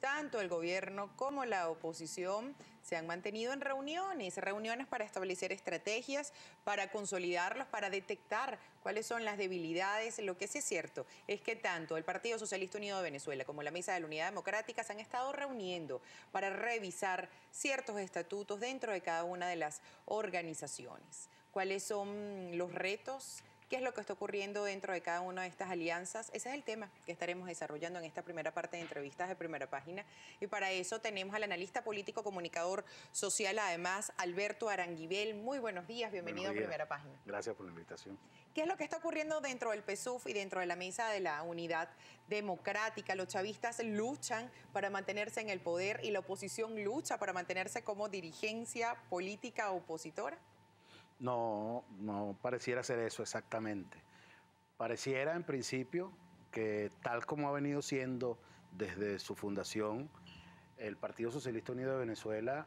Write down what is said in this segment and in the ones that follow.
tanto el gobierno como la oposición se han mantenido en reuniones, reuniones para establecer estrategias, para consolidarlos, para detectar cuáles son las debilidades. Lo que sí es cierto es que tanto el Partido Socialista Unido de Venezuela como la Mesa de la Unidad Democrática se han estado reuniendo para revisar ciertos estatutos dentro de cada una de las organizaciones. ¿Cuáles son los retos? Qué es lo que está ocurriendo dentro de cada una de estas alianzas. Ese es el tema que estaremos desarrollando en esta primera parte de entrevistas de primera página. Y para eso tenemos al analista político, comunicador social, además, Alberto Aranguibel. Muy buenos días, bienvenido a primera página. Gracias por la invitación. ¿Qué es lo que está ocurriendo dentro del PSUF y dentro de la mesa de la unidad democrática? Los chavistas luchan para mantenerse en el poder y la oposición lucha para mantenerse como dirigencia política opositora. No, no pareciera ser eso exactamente. Pareciera en principio que tal como ha venido siendo desde su fundación, el Partido Socialista Unido de Venezuela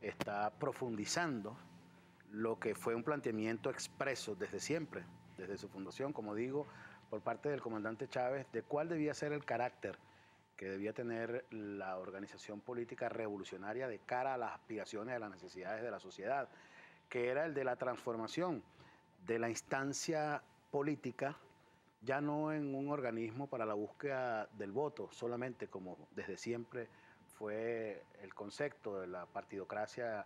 está profundizando lo que fue un planteamiento expreso desde siempre, desde su fundación, como digo, por parte del comandante Chávez, de cuál debía ser el carácter que debía tener la organización política revolucionaria de cara a las aspiraciones, a las necesidades de la sociedad que era el de la transformación de la instancia política ya no en un organismo para la búsqueda del voto, solamente como desde siempre fue el concepto de la partidocracia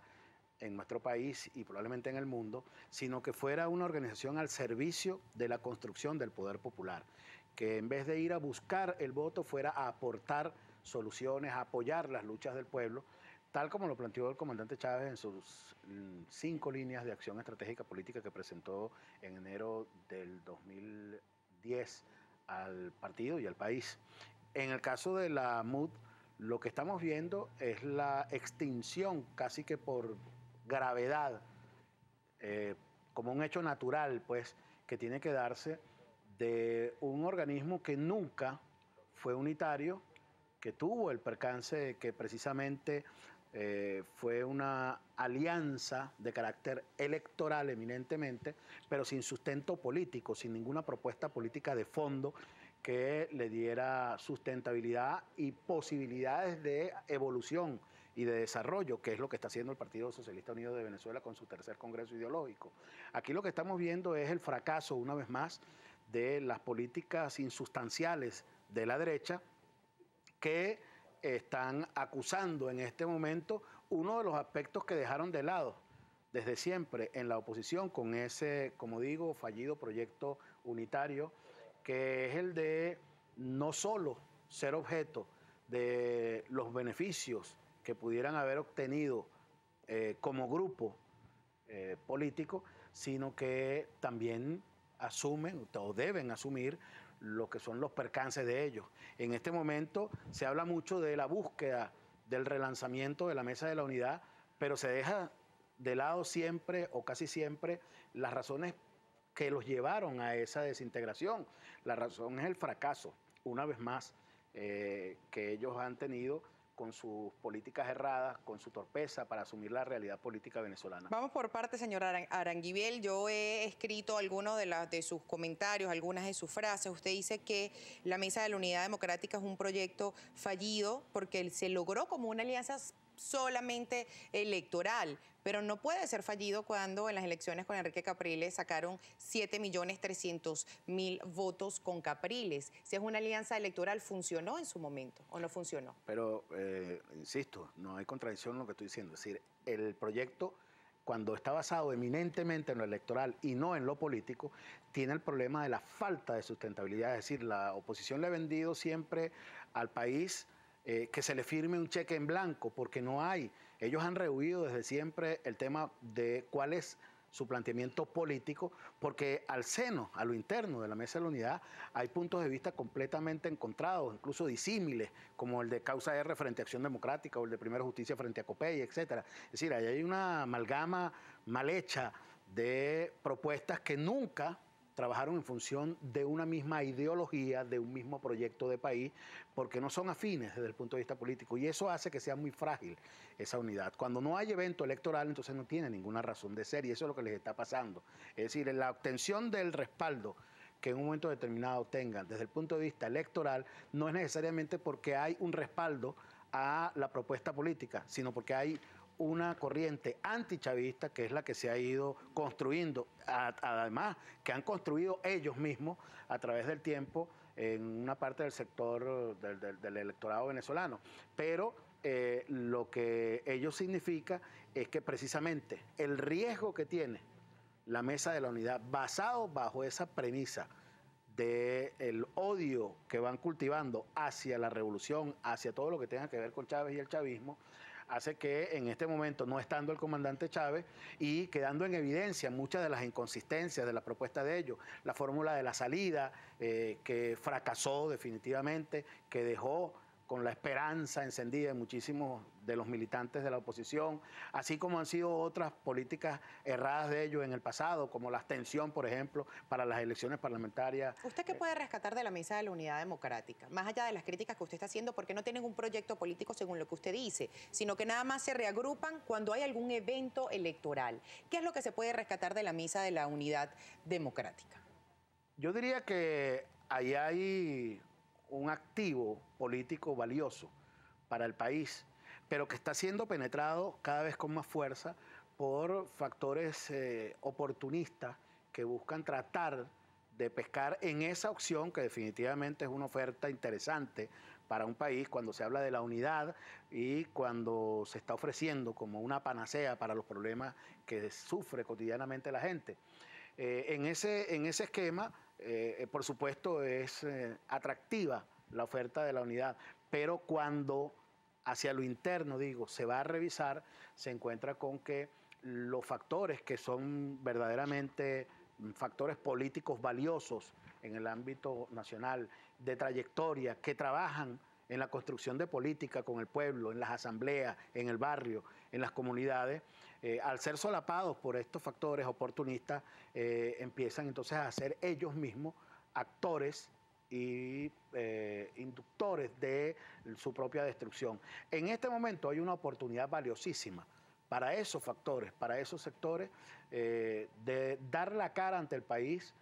en nuestro país y probablemente en el mundo, sino que fuera una organización al servicio de la construcción del poder popular, que en vez de ir a buscar el voto fuera a aportar soluciones, a apoyar las luchas del pueblo tal como lo planteó el comandante Chávez en sus mm, cinco líneas de acción estratégica política que presentó en enero del 2010 al partido y al país. En el caso de la MUD, lo que estamos viendo es la extinción casi que por gravedad, eh, como un hecho natural, pues, que tiene que darse de un organismo que nunca fue unitario, que tuvo el percance que precisamente eh, fue una alianza de carácter electoral eminentemente, pero sin sustento político, sin ninguna propuesta política de fondo que le diera sustentabilidad y posibilidades de evolución y de desarrollo, que es lo que está haciendo el Partido Socialista Unido de Venezuela con su tercer Congreso Ideológico. Aquí lo que estamos viendo es el fracaso, una vez más, de las políticas insustanciales de la derecha que están acusando en este momento uno de los aspectos que dejaron de lado desde siempre en la oposición con ese, como digo, fallido proyecto unitario, que es el de no solo ser objeto de los beneficios que pudieran haber obtenido eh, como grupo eh, político, sino que también asumen o deben asumir lo que son los percances de ellos. En este momento se habla mucho de la búsqueda del relanzamiento de la mesa de la unidad, pero se deja de lado siempre o casi siempre las razones que los llevaron a esa desintegración. La razón es el fracaso, una vez más, eh, que ellos han tenido con sus políticas erradas, con su torpeza para asumir la realidad política venezolana. Vamos por parte, señor Aranguibel. Yo he escrito algunos de, de sus comentarios, algunas de sus frases. Usted dice que la Mesa de la Unidad Democrática es un proyecto fallido porque se logró como una alianza solamente electoral, pero no puede ser fallido cuando en las elecciones con Enrique Capriles sacaron 7.300.000 votos con Capriles. Si es una alianza electoral, ¿funcionó en su momento o no funcionó? Pero, eh, insisto, no hay contradicción en lo que estoy diciendo. Es decir, el proyecto cuando está basado eminentemente en lo electoral y no en lo político, tiene el problema de la falta de sustentabilidad. Es decir, la oposición le ha vendido siempre al país eh, que se le firme un cheque en blanco, porque no hay. Ellos han rehuido desde siempre el tema de cuál es su planteamiento político, porque al seno, a lo interno de la Mesa de la Unidad, hay puntos de vista completamente encontrados, incluso disímiles, como el de Causa R frente a Acción Democrática o el de Primera Justicia frente a COPEI, etc. Es decir, ahí hay una amalgama mal hecha de propuestas que nunca trabajaron en función de una misma ideología, de un mismo proyecto de país, porque no son afines desde el punto de vista político. Y eso hace que sea muy frágil esa unidad. Cuando no hay evento electoral, entonces no tiene ninguna razón de ser y eso es lo que les está pasando. Es decir, la obtención del respaldo que en un momento determinado tengan desde el punto de vista electoral no es necesariamente porque hay un respaldo a la propuesta política, sino porque hay una corriente antichavista que es la que se ha ido construyendo, además que han construido ellos mismos a través del tiempo en una parte del sector del, electorado venezolano. Pero eh, lo que ello significa es que precisamente el riesgo que tiene la mesa de la unidad, basado bajo esa premisa del odio que van cultivando hacia la revolución, hacia todo lo que tenga que ver con Chávez y el chavismo, hace que en este momento, no estando el comandante Chávez y quedando en evidencia muchas de las inconsistencias de la propuesta de ellos, la fórmula de la salida eh, que fracasó definitivamente, que dejó con la esperanza encendida de muchísimos de los militantes de la oposición, así como han sido otras políticas erradas de ellos en el pasado, como la abstención, por ejemplo, para las elecciones parlamentarias. ¿Usted qué puede rescatar de la mesa de la unidad democrática? Más allá de las críticas que usted está haciendo, porque no tienen un proyecto político según lo que usted dice, sino que nada más se reagrupan cuando hay algún evento electoral. ¿Qué es lo que se puede rescatar de la mesa de la unidad democrática? Yo diría que ahí hay un activo político valioso para el país, pero que está siendo penetrado cada vez con más fuerza por factores eh, oportunistas que buscan tratar de pescar en esa opción que definitivamente es una oferta interesante para un país cuando se habla de la unidad y cuando se está ofreciendo como una panacea para los problemas que sufre cotidianamente la gente. Eh, en, ese, en ese esquema, eh, por supuesto, es eh, atractiva la oferta de la unidad, pero cuando hacia lo interno, digo, se va a revisar, se encuentra con que los factores que son verdaderamente factores políticos valiosos en el ámbito nacional, de trayectoria, que trabajan en la construcción de política con el pueblo, en las asambleas, en el barrio, en las comunidades, eh, al ser solapados por estos factores oportunistas, eh, empiezan entonces a ser ellos mismos actores y eh, inductores de su propia destrucción. En este momento hay una oportunidad valiosísima para esos factores, para esos sectores, de dar la cara ante el país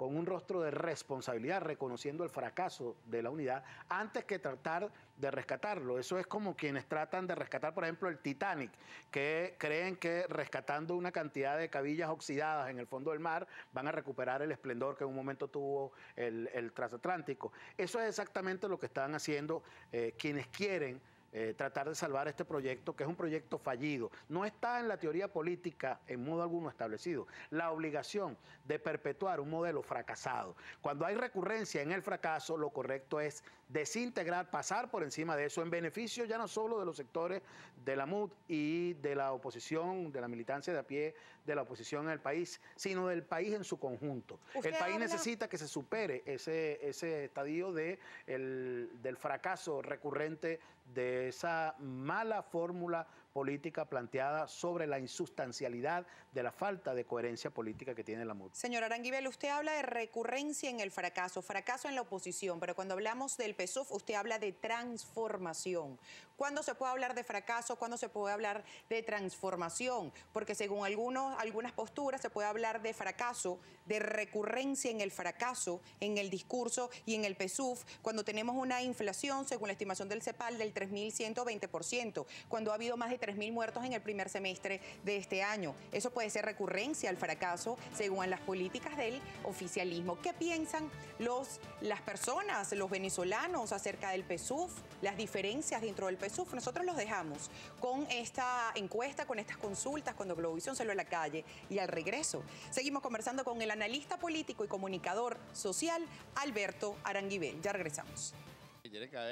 con un rostro de responsabilidad, reconociendo el fracaso de la unidad, antes que tratar de rescatarlo. Eso es como quienes tratan de rescatar, por ejemplo, el Titanic, que creen que rescatando una cantidad de cabillas oxidadas en el fondo del mar van a recuperar el esplendor que en un momento tuvo el, transatlántico. Eso es exactamente lo que están haciendo eh, quienes quieren eh, tratar de salvar este proyecto, que es un proyecto fallido. No está en la teoría política en modo alguno establecido. La obligación de perpetuar un modelo fracasado. Cuando hay recurrencia en el fracaso, lo correcto es desintegrar, pasar por encima de eso, en beneficio ya no solo de los sectores de la MUD y de la oposición, de la militancia de a pie de la oposición en el país, sino del país en su conjunto. El país necesita que se supere ese, ese estadio de del fracaso recurrente de esa mala fórmula política planteada sobre la insustancialidad de la falta de coherencia política que tiene la MUD. Señor Aranguibel, usted habla de recurrencia en el fracaso, fracaso en la oposición, pero cuando hablamos del PSUF, usted habla de transformación. ¿Cuándo se puede hablar de fracaso? ¿Cuándo se puede hablar de transformación? Porque según algunos, algunas posturas se puede hablar de fracaso, de recurrencia en el fracaso, en el discurso y en el PSUF, cuando tenemos una inflación, según la estimación del CEPAL, del 3.120%, cuando ha habido más de 3.000 muertos en el primer semestre de este año. Eso puede ser recurrencia al fracaso según las políticas del oficialismo. ¿Qué piensan los, las personas, los venezolanos acerca del PSUF, las diferencias dentro del PSUF? Nosotros los dejamos con esta encuesta, con estas consultas, cuando Globovisión salió a la calle y al regreso. Seguimos conversando con el analista político y comunicador social Alberto Aranguibel. Ya regresamos.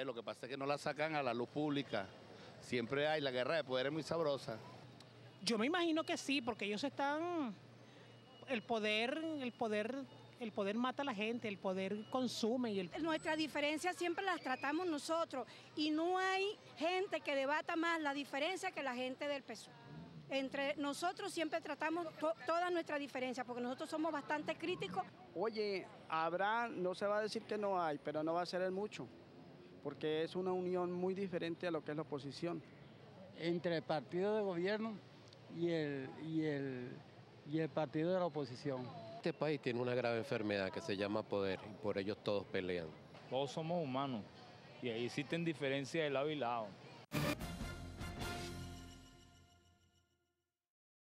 Lo que pasa es que no la sacan a la luz pública. Siempre hay, la guerra de poder es muy sabrosa. Yo me imagino que sí, porque ellos están, el poder, el poder el poder mata a la gente, el poder consume. Y el... Nuestras diferencias siempre las tratamos nosotros y no hay gente que debata más la diferencia que la gente del PSUV. Entre nosotros siempre tratamos todas nuestras diferencias porque nosotros somos bastante críticos. Oye, habrá, no se va a decir que no hay, pero no va a ser el mucho, porque es una unión muy diferente a lo que es la oposición. Entre el partido de gobierno y el, y el, y el partido de la oposición. Este país tiene una grave enfermedad que se llama poder y por ello todos pelean. Todos somos humanos y ahí existen diferencias de lado y lado.